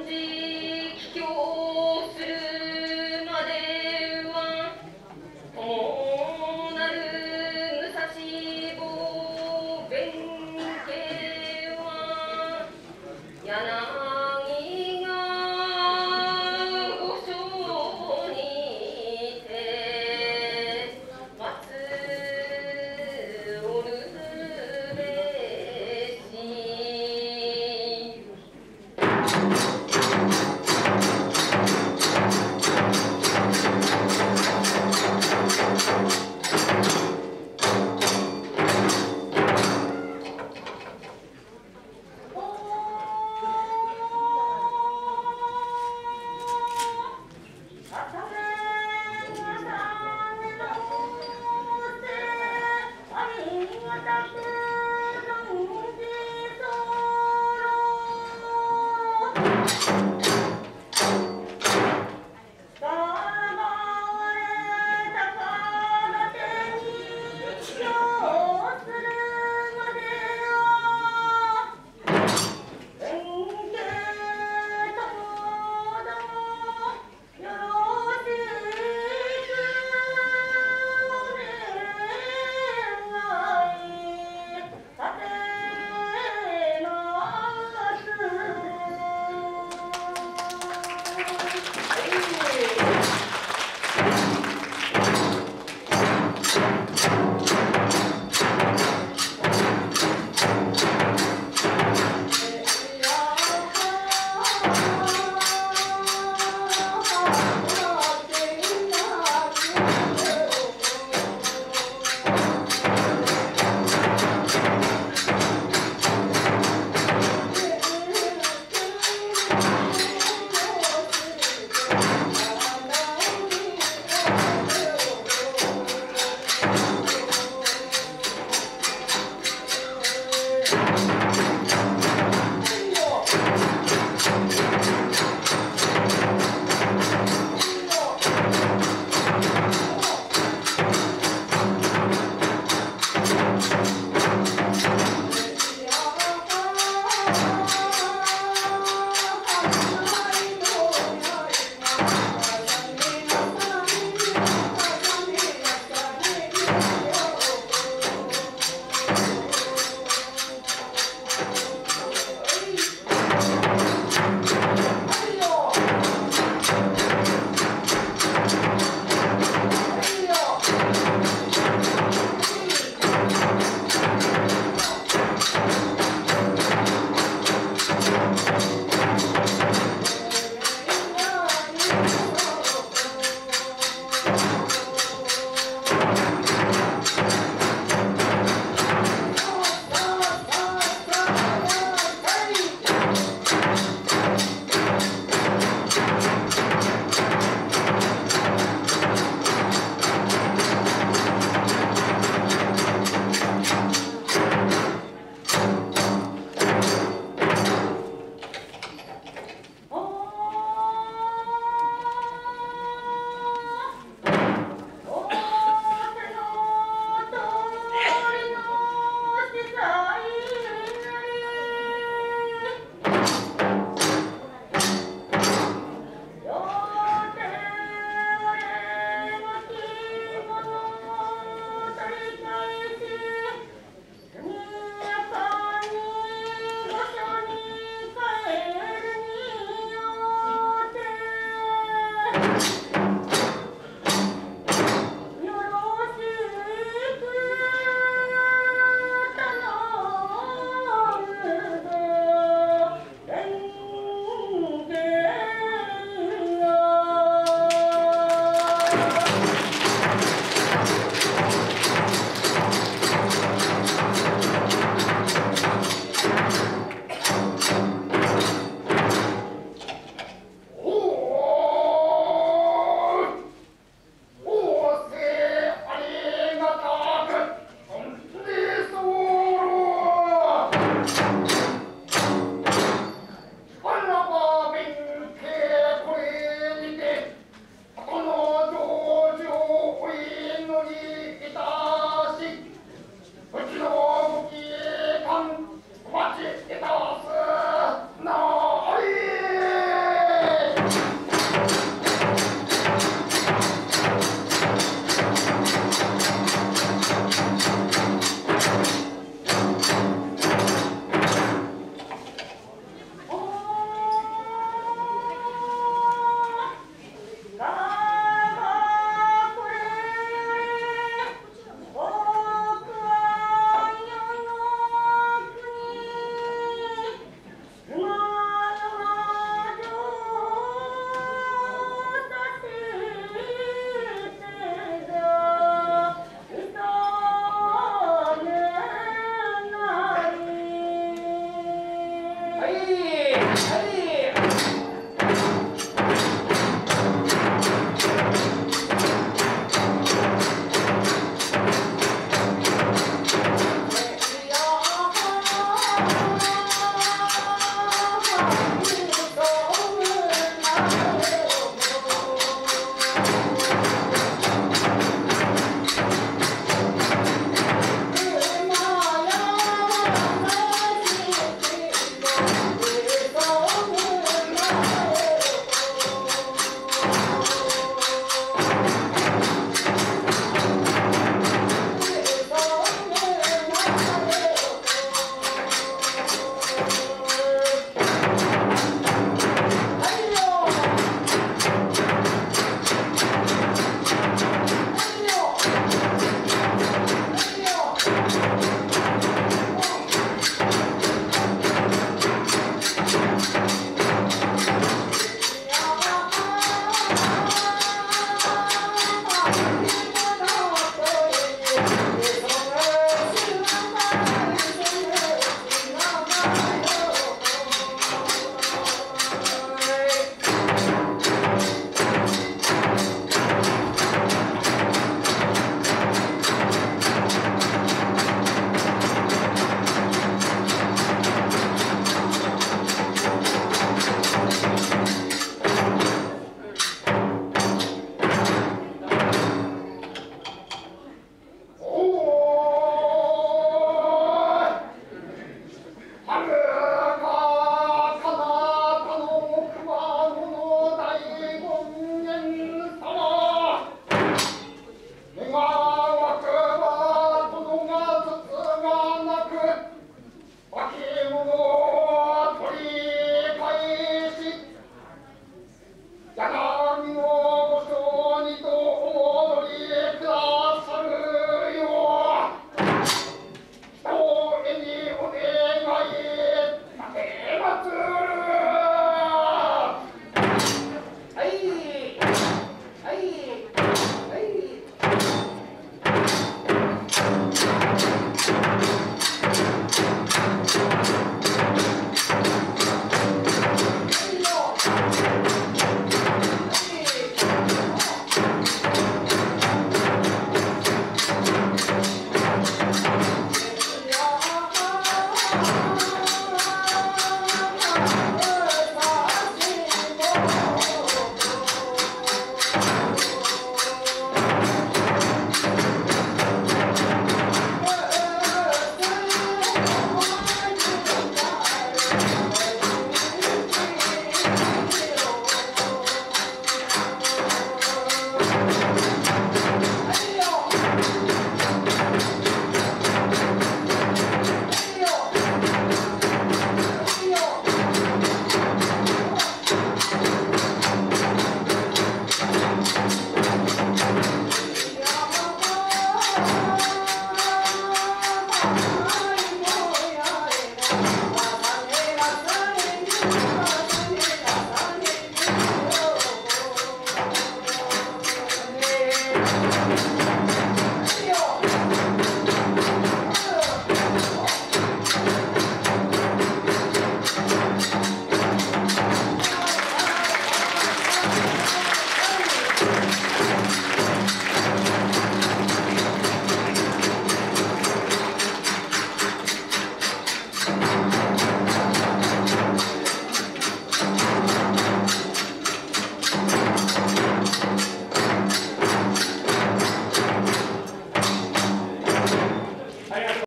건지 お